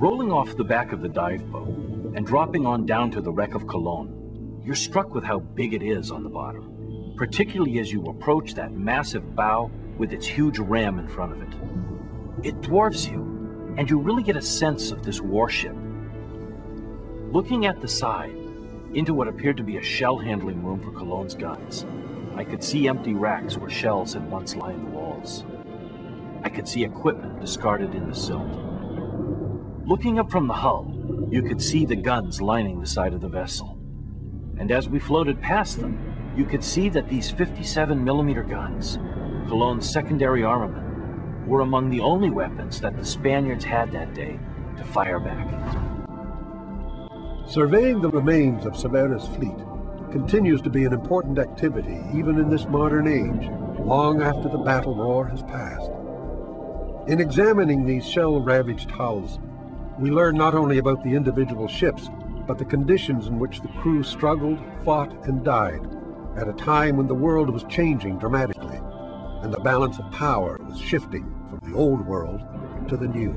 Rolling off the back of the dive boat and dropping on down to the wreck of Colon, you're struck with how big it is on the bottom, particularly as you approach that massive bow with its huge ram in front of it. It dwarfs you, and you really get a sense of this warship. Looking at the side, into what appeared to be a shell handling room for Colon's guns, I could see empty racks where shells had once lined the walls. I could see equipment discarded in the silt. Looking up from the hull, you could see the guns lining the side of the vessel. And as we floated past them, you could see that these 57 millimeter guns, Colon's secondary armament, were among the only weapons that the Spaniards had that day to fire back. Surveying the remains of Cervera's fleet continues to be an important activity even in this modern age, long after the battle roar has passed. In examining these shell-ravaged hulls, we learn not only about the individual ships, but the conditions in which the crew struggled, fought, and died at a time when the world was changing dramatically and the balance of power was shifting from the old world to the new.